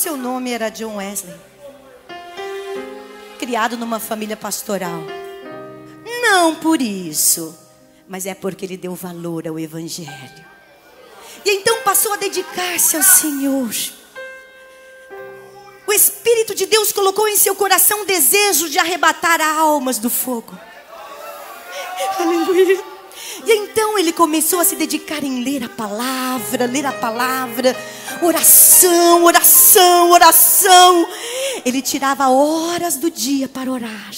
seu nome era John Wesley. Criado numa família pastoral. Não por isso, mas é porque ele deu valor ao Evangelho. E então passou a dedicar-se ao Senhor. O Espírito de Deus colocou em seu coração o desejo de arrebatar almas do fogo. Aleluia. E então ele começou a se dedicar em ler a palavra, ler a palavra, oração, oração, oração. Ele tirava horas do dia para orar.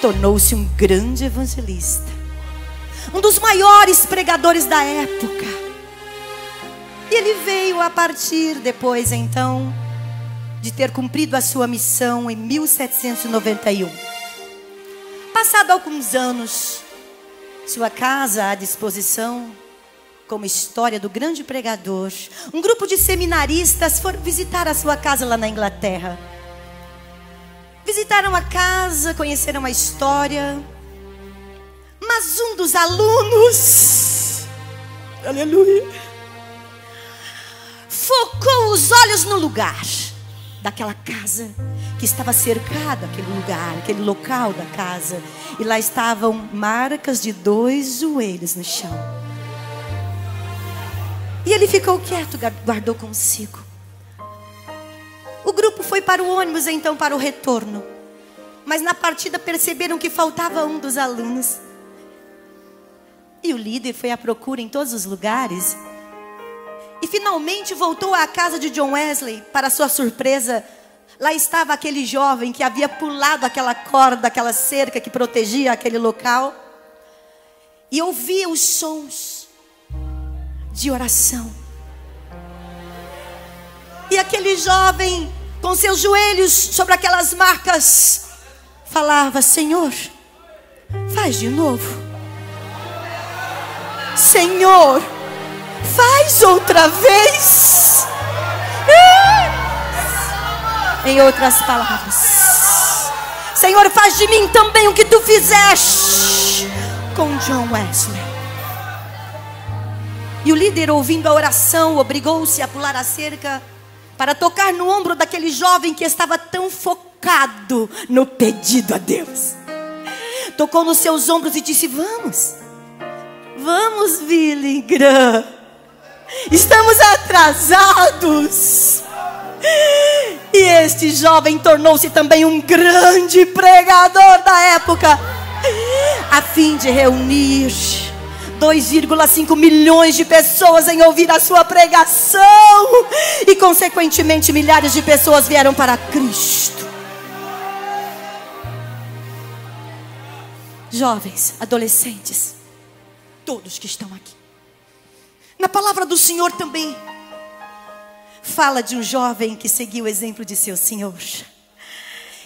Tornou-se um grande evangelista, um dos maiores pregadores da época. E ele veio a partir depois, então, de ter cumprido a sua missão em 1791. Passado alguns anos, sua casa à disposição, como história do grande pregador. Um grupo de seminaristas foram visitar a sua casa lá na Inglaterra. Visitaram a casa, conheceram a história. Mas um dos alunos, aleluia, focou os olhos no lugar daquela casa que estava cercada, aquele lugar, aquele local da casa. E lá estavam marcas de dois joelhos no chão. E ele ficou quieto, guardou consigo. O grupo foi para o ônibus, então para o retorno. Mas na partida perceberam que faltava um dos alunos. E o líder foi à procura em todos os lugares. E finalmente voltou à casa de John Wesley. Para sua surpresa, lá estava aquele jovem que havia pulado aquela corda, aquela cerca que protegia aquele local. E ouvia os sons de oração. E aquele jovem, com seus joelhos sobre aquelas marcas, falava: Senhor, faz de novo. Senhor, faz outra vez. Em outras palavras, Senhor, faz de mim também o que tu fizeste com John Wesley. E o líder, ouvindo a oração, obrigou-se a pular a cerca para tocar no ombro daquele jovem que estava tão focado no pedido a Deus. Tocou nos seus ombros e disse: Vamos, vamos, Billy Graham. Estamos atrasados. E este jovem tornou-se também um grande pregador da época, a fim de reunir 2,5 milhões de pessoas em ouvir a sua pregação, e consequentemente milhares de pessoas vieram para Cristo. Jovens, adolescentes, todos que estão aqui. Na palavra do Senhor também fala de um jovem que seguiu o exemplo de seu Senhor.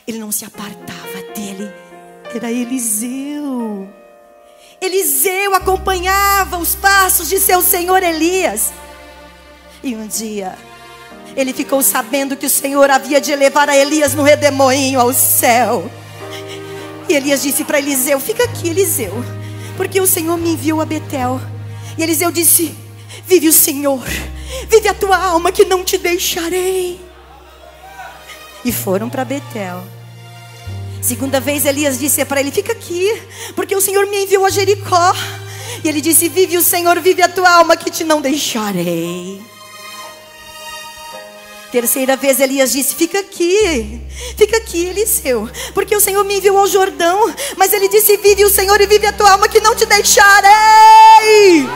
Ele não se apartava dele, era Eliseu. Eliseu acompanhava os passos de seu senhor Elias. E um dia, ele ficou sabendo que o Senhor havia de levar a Elias no redemoinho ao céu. E Elias disse para Eliseu: Fica aqui, Eliseu, porque o Senhor me enviou a Betel. E Eliseu disse: Vive o Senhor, vive a tua alma que não te deixarei. E foram para Betel. Segunda vez Elias disse para ele: Fica aqui, porque o Senhor me enviou a Jericó. E ele disse: Vive o Senhor, vive a tua alma que te não deixarei. Terceira vez Elias disse: Fica aqui, fica aqui, Eliseu, porque o Senhor me enviou ao Jordão. Mas ele disse: Vive o Senhor e vive a tua alma que não te deixarei.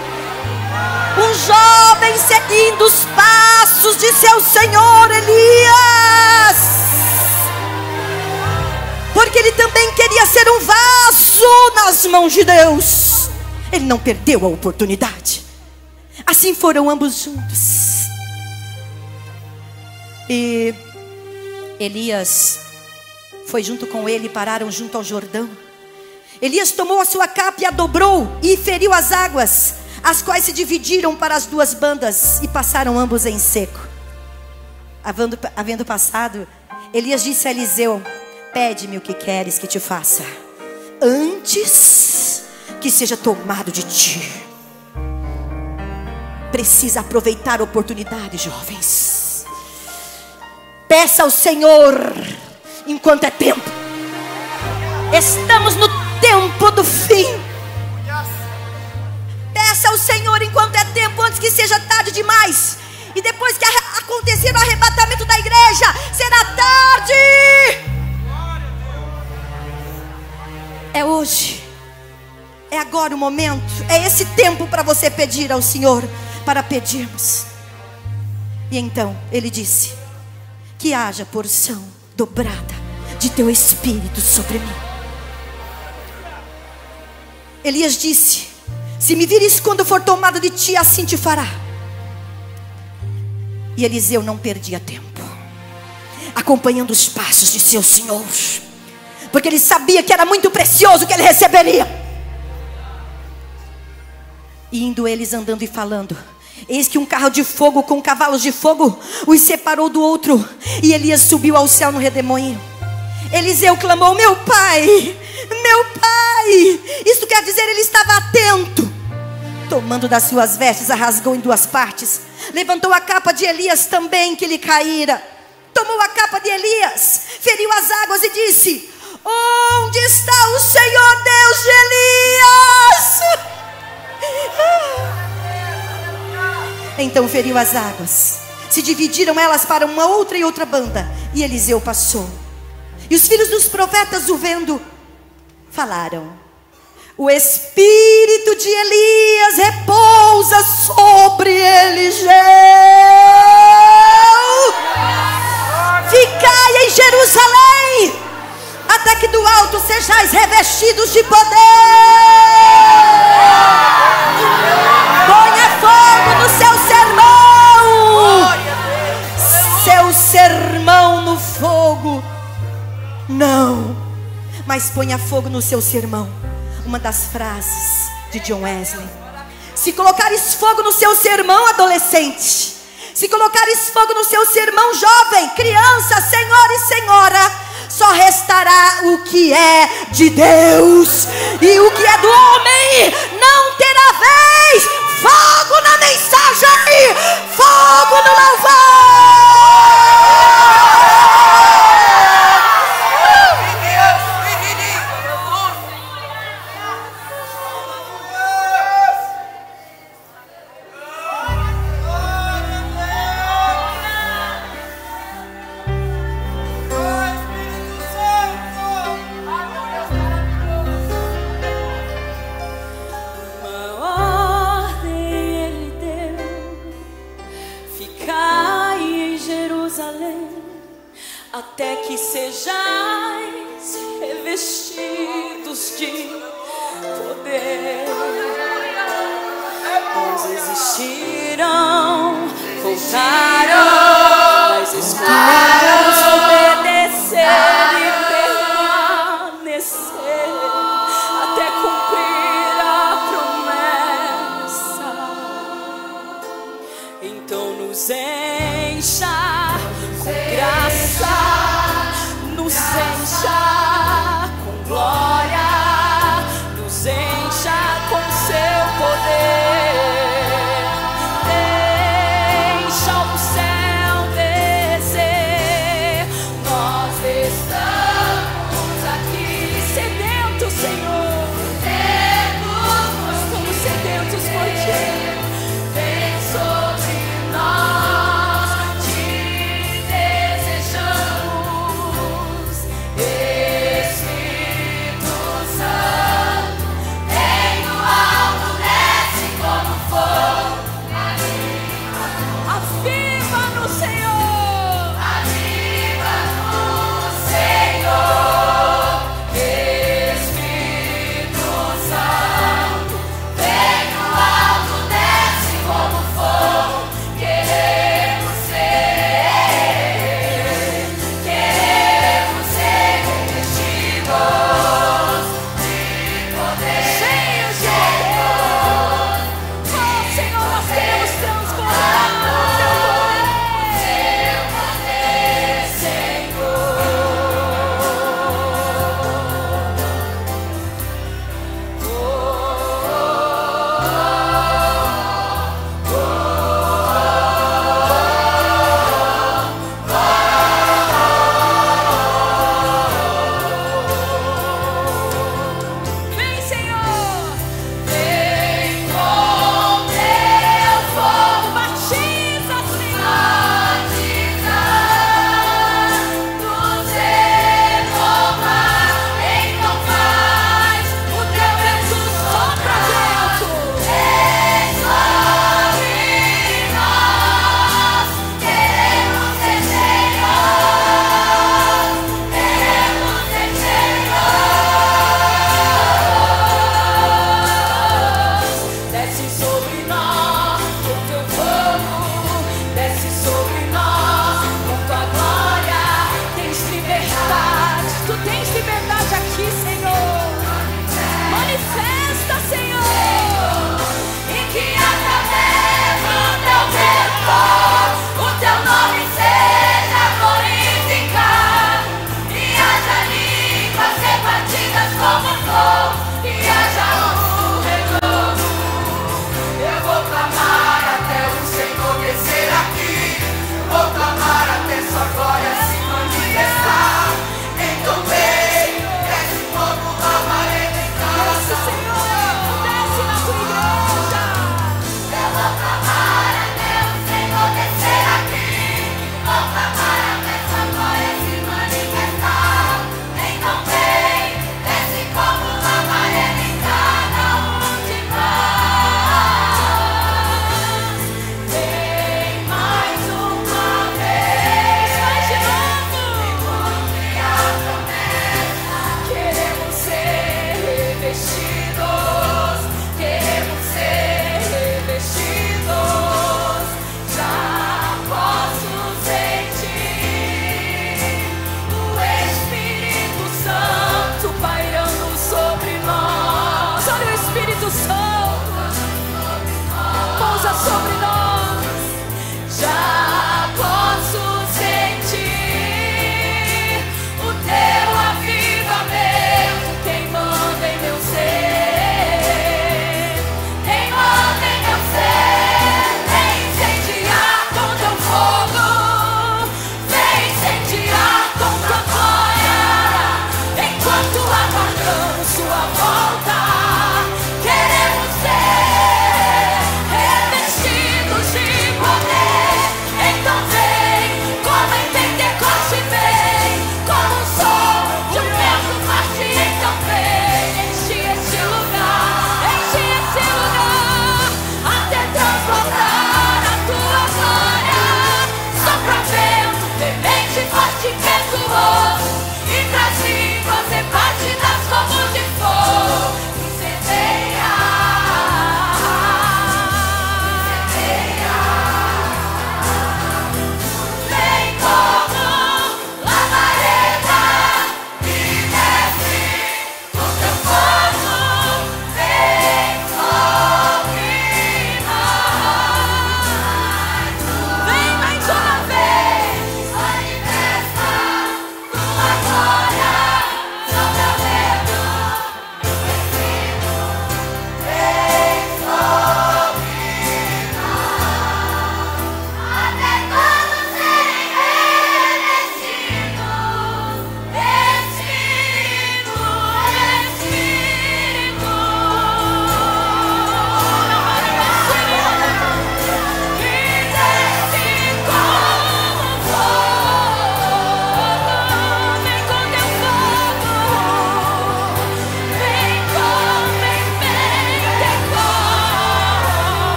Um jovem seguindo os passos de seu Senhor Elias. Porque ele também queria ser um vaso nas mãos de Deus. Ele não perdeu a oportunidade. Assim foram ambos juntos. E Elias foi junto com ele, pararam junto ao Jordão. Elias tomou a sua capa e a dobrou e feriu as águas as quais se dividiram para as duas bandas e passaram ambos em seco. Havendo, havendo passado, Elias disse a Eliseu: Pede-me o que queres que te faça, antes que seja tomado de ti. Precisa aproveitar a oportunidade, jovens. Peça ao Senhor enquanto é tempo. Estamos no tempo do fim. Peça ao Senhor enquanto é tempo, antes que seja tarde demais. E depois que acontecer o arrebatamento da igreja, será tarde. É hoje. É agora o momento. É esse tempo para você pedir ao Senhor. Para pedirmos. E então ele disse: Que haja porção dobrada de teu espírito sobre mim. Elias disse: Se me vires quando for tomado de ti, assim te fará. E Eliseu não perdia tempo, acompanhando os passos de seu senhor, porque ele sabia que era muito precioso que ele receberia. E indo eles andando e falando, Eis que um carro de fogo com cavalos de fogo os separou do outro, e Elias subiu ao céu no redemoinho. Eliseu clamou: Meu pai, meu pai. Isso quer dizer, ele estava atento. Tomando das suas vestes, a rasgou em duas partes. Levantou a capa de Elias também, que lhe caíra. Tomou a capa de Elias, feriu as águas e disse: Onde está o Senhor Deus de Elias? Então feriu as águas. Se dividiram elas para uma outra e outra banda. E Eliseu passou. E os filhos dos profetas, o vendo, falaram: O espírito de Elias repousa sobre Eliseu. Ficai em Jerusalém, até que do alto sejais revestidos de poder. Ponha fogo no seu sermão. Seu sermão no fogo. Não. Mas ponha fogo no seu sermão. Uma das frases de John Wesley. Se colocares fogo no seu sermão, adolescente. Se colocares fogo no seu sermão, jovem, criança, senhor e senhora, só restará o que é de Deus, e o que é do homem não terá vez. Fogo na mensagem, fogo no louvor. desistiram, voltaram.